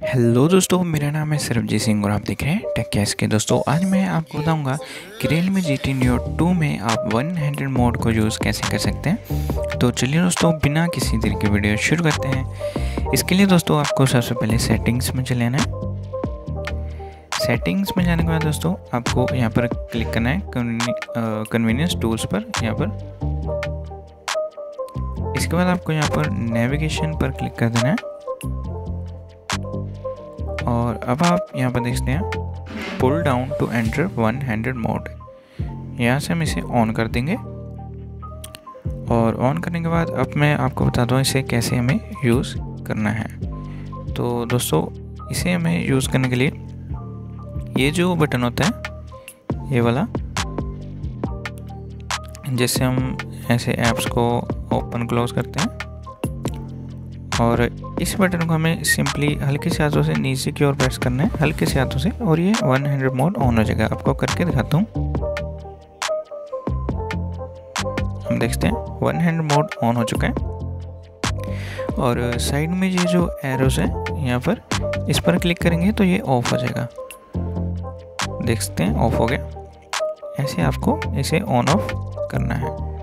Hello दोस्तों, मेरा नाम है सरबजीत सिंह और आप देख रहे हैं टेक कैश के। दोस्तों, आज मैं आपको बताऊँगा कि Realme G T new two में आप वन हैंड्रेड मोड को यूज़ कैसे कर सकते हैं। तो चलिए दोस्तों, बिना किसी देर के वीडियो शुरू करते हैं। इसके लिए दोस्तों, आपको सबसे पहले सेटिंग्स में चले आना है। सेटिंग्स में जाने के बाद दोस्तों, आपको यहाँ पर क्लिक करना है कन्वीनियंस टूल्स पर, यहाँ पर। इसके बाद आपको यहाँ पर नेविगेशन पर क्लिक कर देना है। और अब आप यहाँ पर देखते हैं pull down to enter one hundred mode यहाँ से हम इसे ऑन कर देंगे। और ऑन करने के बाद अब मैं आपको बता दूँ इसे कैसे हमें यूज़ करना है। तो दोस्तों, इसे हमें यूज़ करने के लिए ये जो बटन होता है, ये वाला, जैसे हम ऐसे ऐप्स को ओपन क्लोज करते हैं और इस बटन को हमें सिंपली हल्के से हाथों से नीचे की ओर प्रेस करना है। हल्के से हाथों से। और ये वन हंड्रेड मोड ऑन हो जाएगा। आपको करके दिखाता हूँ। हम देखते हैं। वन हंड्रेड मोड ऑन हो चुका है। और साइड में ये जो एरोस है, यहाँ पर, इस पर क्लिक करेंगे तो ये ऑफ़ हो जाएगा। देखते हैं ऑफ़ हो गया। ऐसे आपको इसे ऑन ऑफ़ करना है।